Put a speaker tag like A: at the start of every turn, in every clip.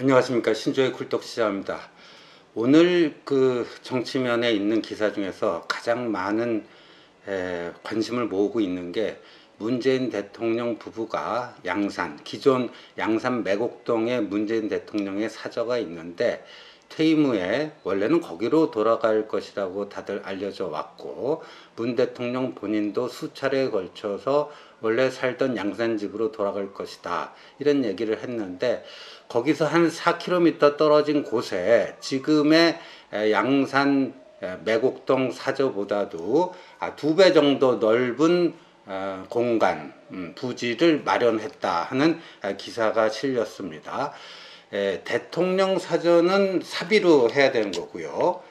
A: 안녕하십니까 신조의 굴떡 시장입니다. 오늘 그 정치면에 있는 기사 중에서 가장 많은 에, 관심을 모으고 있는 게 문재인 대통령 부부가 양산 기존 양산 매곡동에 문재인 대통령의 사저가 있는데 퇴임 후에 원래는 거기로 돌아갈 것이라고 다들 알려져 왔고 문 대통령 본인도 수차례에 걸쳐서 원래 살던 양산집으로 돌아갈 것이다 이런 얘기를 했는데 거기서 한 4km 떨어진 곳에 지금의 양산 매곡동 사저보다도 아, 두배 정도 넓은 어, 공간 음, 부지를 마련했다 하는 기사가 실렸습니다. 대통령 사저는 사비로 해야 되는 거고요.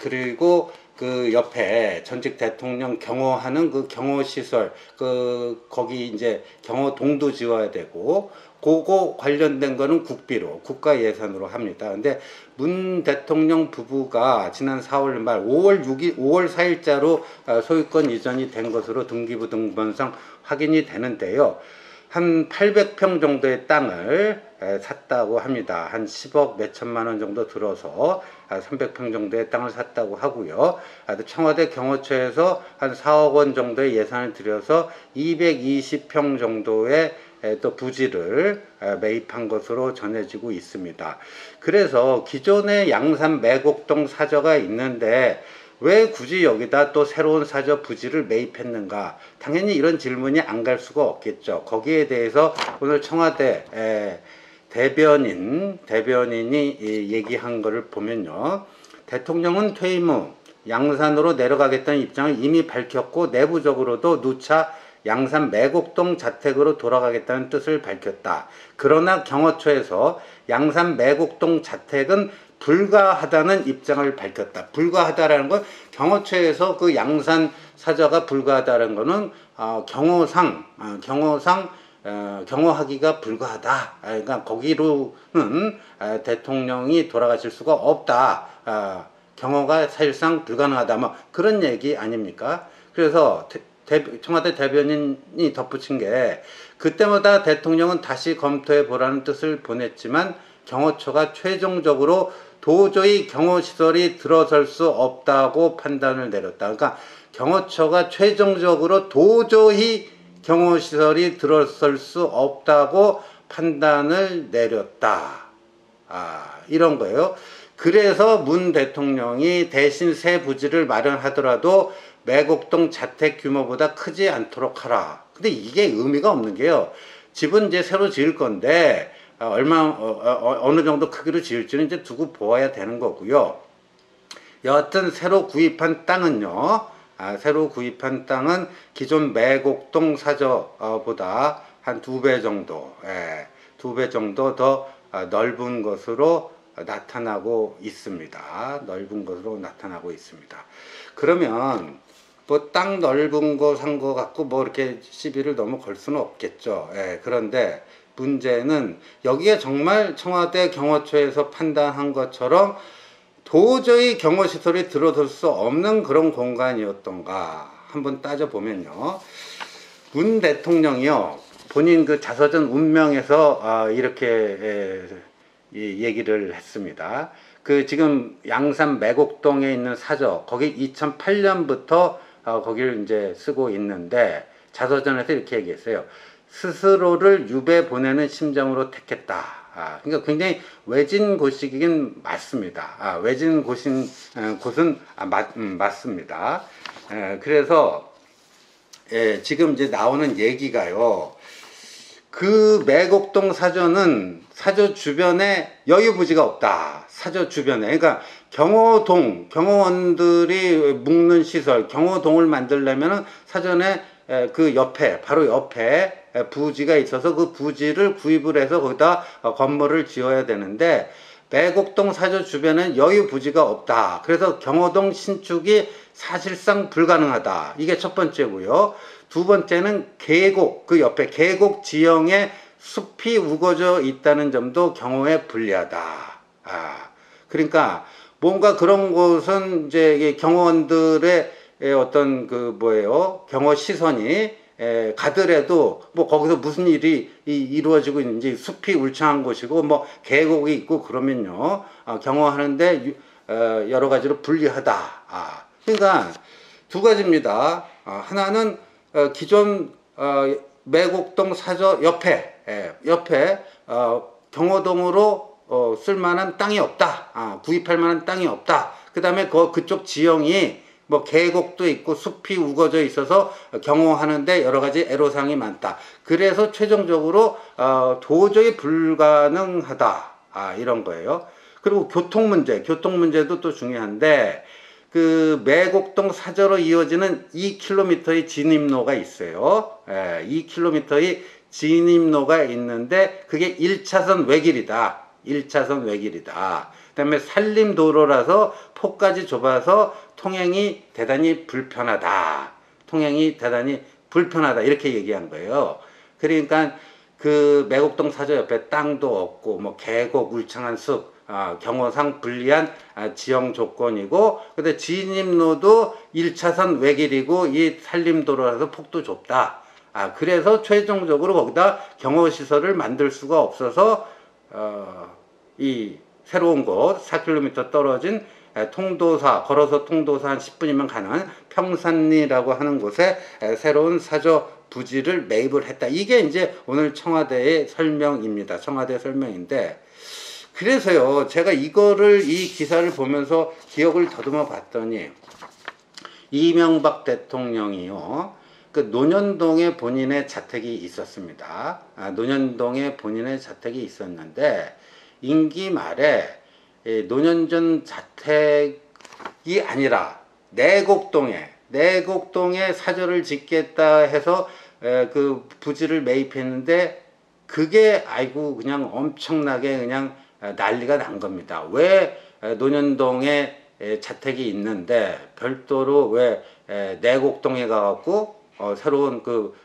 A: 그리고 그 옆에 전직 대통령 경호하는 그 경호 시설 그 거기 이제 경호 동도 지어야 되고 그거 관련된 거는 국비로 국가 예산으로 합니다. 근데 문 대통령 부부가 지난 4월 말 5월 6일 5월 4일자로 어, 소유권 이전이 된 것으로 등기부 등본상 확인이 되는데요. 한 800평 정도의 땅을 샀다고 합니다. 한 10억 몇천만 원 정도 들어서 300평 아, 정도의 땅을 샀다고 하고요. 아, 청와대 경호처에서 한 4억 원 정도의 예산을 들여서 220평 정도의 또 부지를 매입한 것으로 전해지고 있습니다. 그래서 기존의 양산 매곡동 사저가 있는데 왜 굳이 여기다 또 새로운 사저 부지를 매입했는가? 당연히 이런 질문이 안 갈 수가 없겠죠. 거기에 대해서 오늘 청와대 대변인, 대변인이 얘기한 것을 보면요. 대통령은 퇴임 후 양산으로 내려가겠다는 입장을 이미 밝혔고 내부적으로도 누차 양산 매곡동 자택으로 돌아가겠다는 뜻을 밝혔다. 그러나 경호처에서 양산 매곡동 자택은 불가하다는 입장을 밝혔다. 불가하다라는 건 경호처에서 그 양산 사저가 불가하다는 것은 어, 경호상 어, 경호상 어, 경호하기가 불가하다. 아, 그러니까 거기로는 어, 대통령이 돌아가실 수가 없다. 어, 경호가 사실상 불가능하다. 뭐 그런 얘기 아닙니까? 그래서 대, 청와대 대변인이 덧붙인 게 그때마다 대통령은 다시 검토해 보라는 뜻을 보냈지만 경호처가 최종적으로 도저히 경호시설이 들어설 수 없다고 판단을 내렸다. 그러니까 경호처가 최종적으로 도저히 경호시설이 들어설 수 없다고 판단을 내렸다. 아, 이런 거예요. 그래서 문 대통령이 대신 새 부지를 마련하더라도 매곡동 자택 규모보다 크지 않도록 하라. 근데 이게 의미가 없는 게요. 집은 이제 새로 지을 건데 어, 얼마 어, 어, 느 정도 크기로 지을지는 이제 두고 보아야 되는 거고요. 여하튼 새로 구입한 땅은요. 아, 새로 구입한 땅은 기존 매곡동 사저보다 한 두 배 정도, 예, 두배 정도 더 아, 넓은 것으로 나타나고 있습니다. 넓은 것으로 나타나고 있습니다. 그러면 뭐 땅 넓은 거 산 거 갖고 뭐 이렇게 시비를 너무 걸 수는 없겠죠. 예, 그런데 문제는 여기에 정말 청와대 경호처에서 판단한 것처럼 도저히 경호시설이 들어설 수 없는 그런 공간이었던가 한번 따져보면요. 문 대통령이요. 본인 그 자서전 운명에서 아, 이렇게 얘기를 했습니다. 그 지금 양산 매곡동에 있는 사저 거기 2008년부터 어, 거기를 이제 쓰고 있는데 자서전에서 이렇게 얘기했어요. 스스로를 유배 보내는 심정으로 택했다. 아, 그러니까 굉장히 외진 곳이긴 맞습니다. 아, 외진 곳인 에, 곳은 아, 맞, 음, 맞습니다. 에, 그래서 예, 지금 이제 나오는 얘기가요. 그 매곡동 사저는 사저 주변에 여유 부지가 없다. 사저 주변에. 그러니까 경호동, 경호원들이 묵는 시설, 경호동을 만들려면 사전에 그 옆에, 바로 옆에 부지가 있어서 그 부지를 구입을 해서 거기다 어, 건물을 지어야 되는데 매곡동 사저 주변엔 여유 부지가 없다. 그래서 경호동 신축이 사실상 불가능하다. 이게 첫 번째고요. 두 번째는 계곡, 그 옆에 계곡 지형에 숲이 우거져 있다는 점도 경호에 불리하다. 아, 그러니까 뭔가 그런 곳은 이제 경호원들의 어떤 그 뭐예요? 경호 시선이 에, 가더라도 뭐 거기서 무슨 일이 이, 이 루어지고 있는지 숲이 울창한 곳이고 뭐 계곡이 있고 그러면요 어, 경호하는데 유, 어, 여러 가지로 불리하다. 아, 그러니까 두 가지입니다. 아, 하나는 어, 기존 어, 매곡동 사저 옆에 예, 옆에 어, 경호동으로 어, 쓸만한 땅이 없다. 아, 구입할 만한 땅이 없다. 그 다음에 그, 그쪽 지형이 뭐 계곡도 있고 숲이 우거져 있어서 경호하는데 여러 가지 애로사항이 많다. 그래서 최종적으로 어, 도저히 불가능하다. 아, 이런 거예요. 그리고 교통 문제, 교통 문제도 또 중요한데 그 매곡동 사저로 이어지는 2km의 진입로가 있어요. 예, 2km의 진입로가 있는데 그게 1차선 외길이다. 1차선 외길이다. 그다음에 산림도로라서 폭까지 좁아서 통행이 대단히 불편하다. 통행이 대단히 불편하다. 이렇게 얘기한 거예요. 그러니까 그 매곡동 사저 옆에 땅도 없고 뭐 계곡 울창한 숲 아, 경호상 불리한 아, 지형 조건이고 근데 진입로도 1차선 외길이고 이 산림도로라서 폭도 좁다. 아, 그래서 최종적으로 거기다 경호시설을 만들 수가 없어서 어, 이 새로운 곳 4km 떨어진 통도사 걸어서 통도사 한 10분이면 가는 평산리라고 하는 곳에 새로운 사저 부지를 매입을 했다. 이게 이제 오늘 청와대의 설명입니다. 청와대 설명인데 그래서요, 제가 이거를, 이 기사를 보면서 기억을 더듬어 봤더니, 이명박 대통령이요, 그 노년동에 본인의 자택이 있었습니다. 아, 노년동에 본인의 자택이 있었는데, 임기 말에 노년전 자택이 아니라 내곡동에, 내곡동에 사저를 짓겠다 해서 그 부지를 매입했는데, 그게 아이고 그냥 엄청나게 그냥 난리가 난 겁니다. 왜 노년동에 자택이 있는데 별도로 왜 내곡동에 가갖고 어, 새로운 그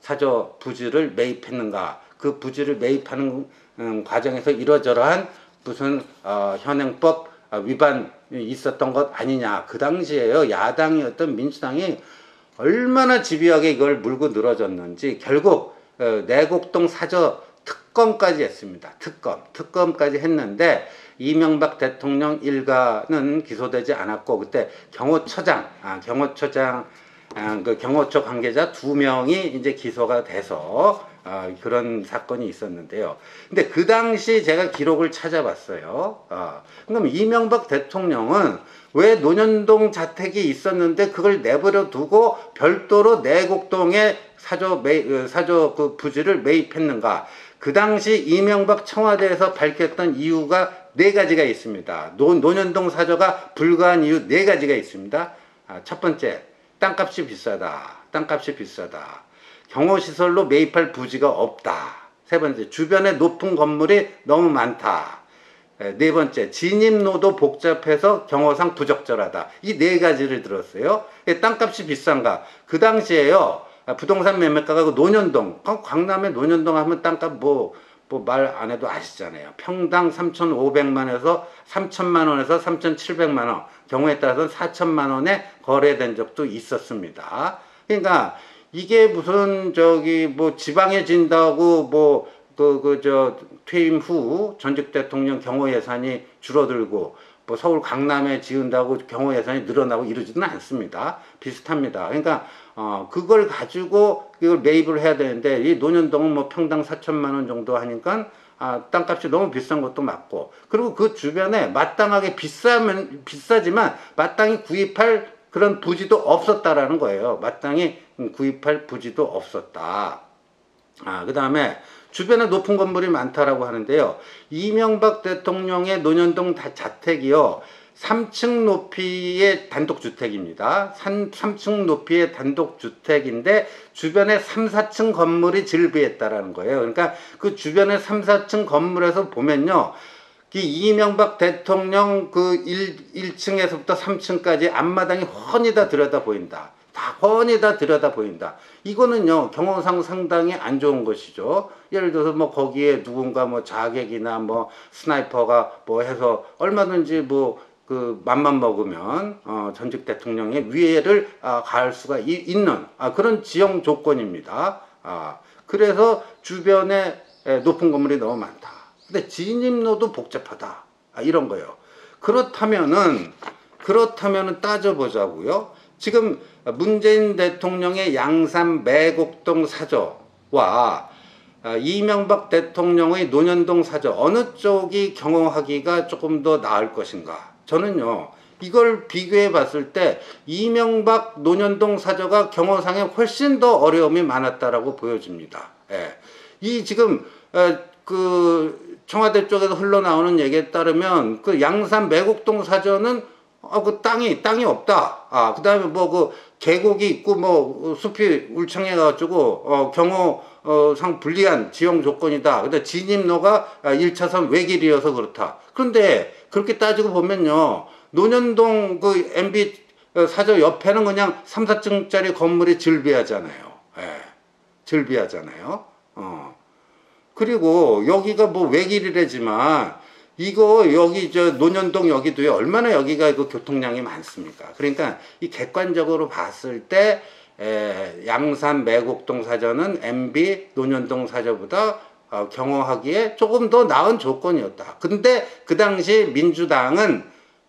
A: 사저 부지를 매입했는가? 그 부지를 매입하는 음, 과정에서 이러저러한 무슨 어, 현행법 위반이 있었던 것 아니냐? 그 당시에요 야당이었던 민주당이 얼마나 집요하게 이걸 물고 늘어졌는지 결국 어, 내곡동 사저 특검까지 했습니다. 특검. 특검까지 했는데 이명박 대통령 일가는 기소되지 않았고 그때 경호처장, 아, 경호처장, 아, 그 경호처 관계자 두 명이 이제 기소가 돼서 어, 그런 사건이 있었는데요. 근데 그 당시 제가 기록을 찾아봤어요. 어, 그럼 이명박 대통령은 왜 논현동 자택이 있었는데 그걸 내버려 두고 별도로 내곡동에 사저 매, 어, 사저 그 부지를 매입했는가? 그 당시 이명박 청와대에서 밝혔던 이유가 네 가지가 있습니다. 노, 논현동 사저가 불가한 이유 네 가지가 있습니다. 아, 첫 번째, 땅값이 비싸다. 땅값이 비싸다. 경호시설로 매입할 부지가 없다. 세 번째, 주변에 높은 건물이 너무 많다. 네 번째, 진입로도 복잡해서 경호상 부적절하다. 이 네 가지를 들었어요. 땅값이 비싼가? 그 당시에요. 아, 부동산 매매가가 그 노년동, 광남의 노년동 하면 땅값 뭐, 뭐 말 안 해도 아시잖아요. 평당 3,500만에서 3천만 원에서 3,700만 원, 경우에 따라서 4천만 원에 거래된 적도 있었습니다. 그러니까 이게 무슨 저기 뭐 지방에 진다고 뭐 그 그 저 퇴임 후 전직 대통령 경호 예산이 줄어들고 뭐 서울 강남에 지은다고 경호 예산이 늘어나고 이러지는 않습니다. 비슷합니다. 그러니까 어 그걸 가지고 이걸 매입을 해야 되는데 이 노년동은 뭐 평당 4천만 원 정도 하니까 아, 땅값이 너무 비싼 것도 맞고 그리고 그 주변에 마땅하게 비싸면 비싸지만 마땅히 구입할 그런 부지도 없었다라는 거예요. 마땅히 구입할 부지도 없었다. 아, 그 다음에 주변에 높은 건물이 많다라고 하는데요. 이명박 대통령의 노년동 자택이요. 3층 높이의 단독주택입니다. 3, 3층 높이의 단독주택인데 주변에 3, 4층 건물이 질비했다라는 거예요. 그러니까 그 주변에 3, 4층 건물에서 보면요. 이 이명박 대통령 그 1, 1층에서부터 3층까지 앞마당이 훤히 다 들여다 보인다. 다 훤히 다 들여다 보인다. 이거는요, 경호상 상당히 안 좋은 것이죠. 예를 들어서 뭐 거기에 누군가 뭐 자객이나 뭐 sniper가 뭐 해서 얼마든지 뭐 그 맘만 먹으면 어, 전직 대통령의 위해를 아, 가할 수가 이, 있는 아, 그런 지형 조건입니다. 아, 그래서 주변에 에, 높은 건물이 너무 많다. 근데 진입로도 복잡하다. 아, 이런 거요. 그렇다면은 그렇다면은 따져보자고요. 지금 문재인 대통령의 양산 매곡동 사저와 아, 이명박 대통령의 논현동 사저 어느 쪽이 경험하기가 조금 더 나을 것인가? 저는요. 이걸 비교해 봤을 때 이명박 논현동 사저가 경호상에 훨씬 더 어려움이 많았다라고 보여집니다. 예. 이 지금 에, 그 청와대 쪽에서 흘러나오는 얘기에 따르면 그 양산 매곡동 사저는 어, 그 땅이 땅이 없다. 아 그 다음에 뭐 그 계곡이 있고 뭐 숲이 울창해 가지고 어 경호 어 상 불리한 지형 조건이다. 근데 진입로가 1차선 외길이어서 그렇다. 그런데 그렇게 따지고 보면요. 논현동 그 MB 사저 옆에는 그냥 3, 4층짜리 건물이 즐비하잖아요. 예. 즐비하잖아요. 어. 그리고 여기가 뭐 외길이래지만 이거 여기 저 논현동 여기도요 얼마나 여기가 그 교통량이 많습니까? 그러니까 이 객관적으로 봤을 때 에, 양산 매곡동 사저는 MB 논현동 사저보다 어, 경호하기에 조금 더 나은 조건이었다. 근데 그 당시 민주당은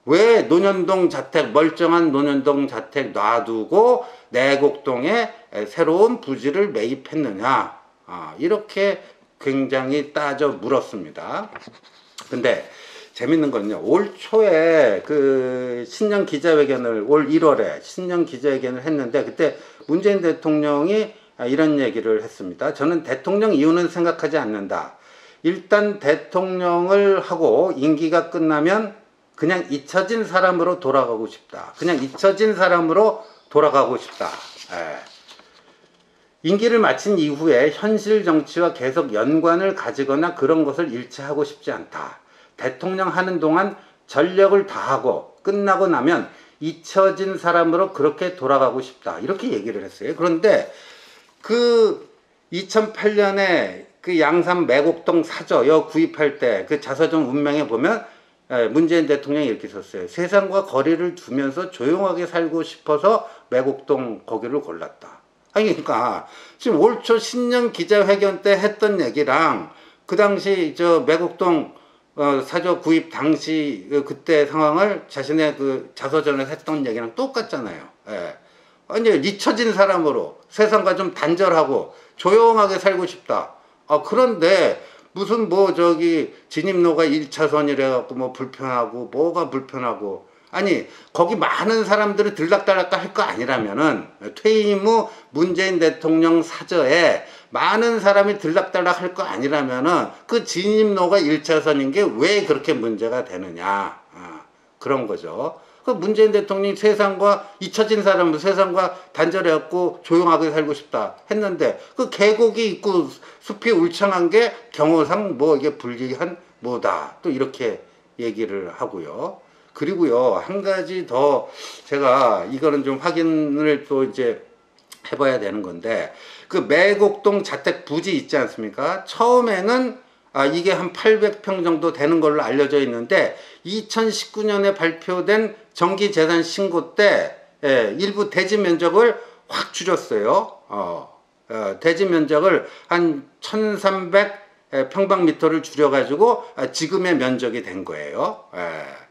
A: 왜 논현동 자택 멀쩡한 논현동 자택 놔두고 내곡동에 새로운 부지를 매입했느냐 아, 이렇게 굉장히 따져 물었습니다. 근데 재밌는 건요. 올 초에 그 신년 기자회견을 올 1월에 신년 기자회견을 했는데 그때 문재인 대통령이 이런 얘기를 했습니다. 저는 대통령 이유는 생각하지 않는다. 일단 대통령을 하고 임기가 끝나면 그냥 잊혀진 사람으로 돌아가고 싶다. 그냥 잊혀진 사람으로 돌아가고 싶다. 에. 임기를 마친 이후에 현실 정치와 계속 연관을 가지거나 그런 것을 일치하고 싶지 않다. 대통령 하는 동안 전력을 다하고 끝나고 나면 잊혀진 사람으로 그렇게 돌아가고 싶다. 이렇게 얘기를 했어요. 그런데 그 2008년에 그 양산 매곡동 사저여 구입할 때 그 자서전 운명에 보면 문재인 대통령이 이렇게 썼어요. 세상과 거리를 두면서 조용하게 살고 싶어서 매곡동 거기를 골랐다. 아니 그러니까 지금 올 초 신년 기자회견 때 했던 얘기랑 그 당시 저 매곡동 어, 사저 구입 당시 그 그때 상황을 자신의 그 자서전에 했던 얘기랑 똑같잖아요. 예. 아니 잊혀진 사람으로 세상과 좀 단절하고 조용하게 살고 싶다. 아 그런데 무슨 뭐 저기 진입로가 1차선이래 갖고 뭐 불편하고 뭐가 불편하고 아니 거기 많은 사람들이 들락달락 할 거 아니라면은 퇴임 후 문재인 대통령 사저에 많은 사람이 들락달락 할 거 아니라면은 그 진입로가 1차선인 게 왜 그렇게 문제가 되느냐 아, 그런 거죠. 그 문재인 대통령이 세상과 잊혀진 사람은 세상과 단절해갖고 조용하게 살고 싶다 했는데 그 계곡이 있고 숲이 울창한 게 경호상 뭐 이게 불리한 뭐다 또 이렇게 얘기를 하고요. 그리고요, 한 가지 더 제가 이거는 좀 확인을 또 이제 해봐야 되는 건데, 그 매곡동 자택 부지 있지 않습니까? 처음에는 아, 이게 한 800평 정도 되는 걸로 알려져 있는데, 2019년에 발표된 정기재산 신고 때, 예, 일부 대지 면적을 확 줄였어요. 어, 어, 대지 면적을 한 1300 평방미터를 줄여가지고 아, 지금의 면적이 된 거예요. 예.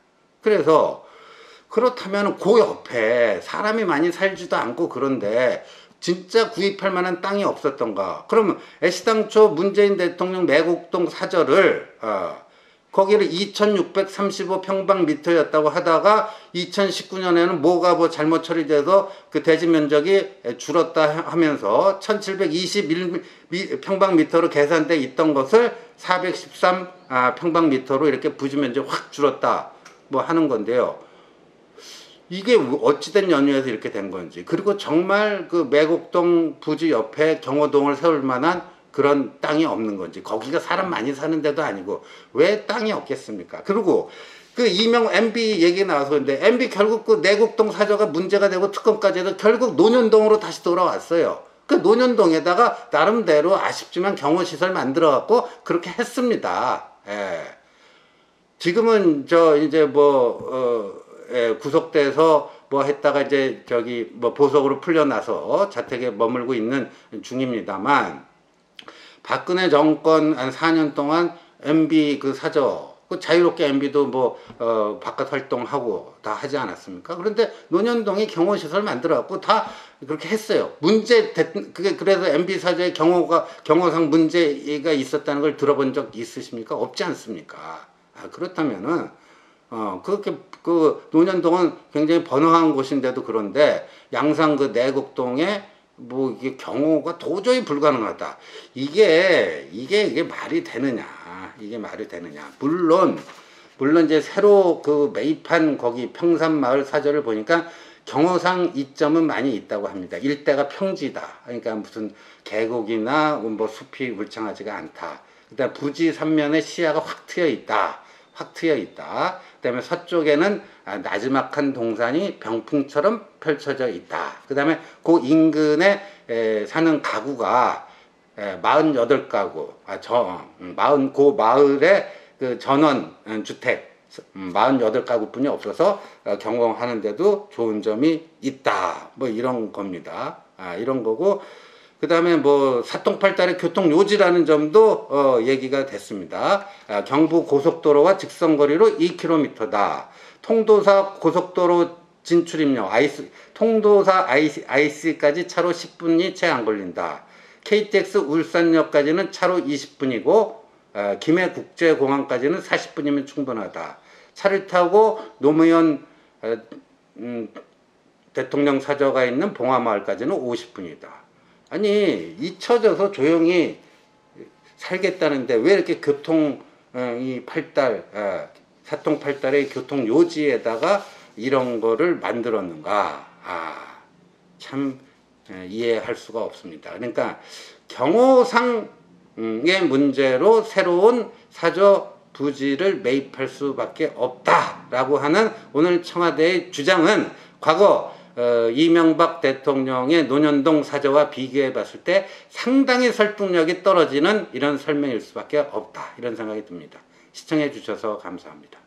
A: 그래서 그렇다면 그 옆에 사람이 많이 살지도 않고 그런데 진짜 구입할 만한 땅이 없었던가? 그러면 애시당초 문재인 대통령 매곡동 사저를 어, 거기를 2635평방미터였다고 하다가 2019년에는 뭐가 뭐 잘못 처리돼서 그 대지 면적이 줄었다 하면서 1721평방미터로 계산돼 있던 것을 413 아, 평방미터로 이렇게 부지 면적 확 줄었다. 뭐 하는 건데요. 이게 어찌된 연유에서 이렇게 된 건지 그리고 정말 그 매곡동 부지 옆에 경호동을 세울 만한 그런 땅이 없는 건지 거기가 사람 많이 사는 데도 아니고 왜 땅이 없겠습니까? 그리고 그 이명 MB 얘기 나와서 근데 MB 결국 그 내곡동 사저가 문제가 되고 특검까지 해서 결국 논현동으로 다시 돌아왔어요. 그 논현동에다가 나름대로 아쉽지만 경호시설 만들어 갖고 그렇게 했습니다. 예. 지금은 저 이제 뭐 어, 예, 구속돼서 뭐 했다가 이제 저기 뭐 보석으로 풀려나서 자택에 머물고 있는 중입니다만 박근혜 정권 한 4년 동안 MB 그 사저 그 자유롭게 MB도 뭐 어, 바깥 활동하고 다 하지 않았습니까? 그런데 논현동에 경호 시설 만들어 갖고 다 그렇게 했어요. 문제 됐, 그게 그래서 MB 사저의 경호가 경호상 문제가 있었다는 걸 들어본 적 있으십니까? 없지 않습니까? 아, 그렇다면은 어, 그렇게, 그, 논현동은 굉장히 번화한 곳인데도 그런데, 양산 그 내곡동에 뭐, 이게 경호가 도저히 불가능하다. 이게, 이게, 이게 말이 되느냐. 이게 말이 되느냐. 물론, 물론 이제 새로 그 매입한 거기 평산마을 사절을 보니까 경호상 이점은 많이 있다고 합니다. 일대가 평지다. 그러니까 무슨 계곡이나 뭐 숲이 울창하지가 않다. 그다음 부지 삼면에 시야가 확 트여 있다. 확 트여 있다. 그다음에 서쪽에는 아, 나지막한 동산이 병풍처럼 펼쳐져 있다. 그다음에 그 인근에 에, 사는 가구가 에, 48가구, 아, 저, 음, 40, 그 마을에 그 전원 음, 주택, 음, 48가구 뿐이 없어서 어, 경공하는데도 좋은 점이 있다. 뭐 이런 겁니다. 아, 이런 거고, 그 다음에 뭐 사통팔달의 교통 요지라는 점도 어, 얘기가 됐습니다. 아, 경부 고속도로와 직선거리로 2km다. 통도사 고속도로 진출 입력 아이스 통도사 IC, IC까지 차로 10분이 채 안 걸린다. KTX 울산역까지는 차로 20분이고 어, 김해 국제공항까지는 40분이면 충분하다. 차를 타고 노무현 어, 음, 대통령 사저가 있는 봉화마을까지는 50분이다. 아니 잊혀져서 조용히 살겠다는데 왜 이렇게 교통 어, 이 팔달 어, 사통 팔달의 교통 요지에다가 이런 거를 만들었는가? 아, 참 에, 이해할 수가 없습니다. 그러니까 경호상의 문제로 새로운 사저 부지를 매입할 수밖에 없다라고 하는 오늘 청와대의 주장은 과거 어, 이명박 대통령의 논현동 사저와 비교해 봤을 때 상당히 설득력이 떨어지는 이런 설명일 수밖에 없다. 이런 생각이 듭니다. 시청해 주셔서 감사합니다.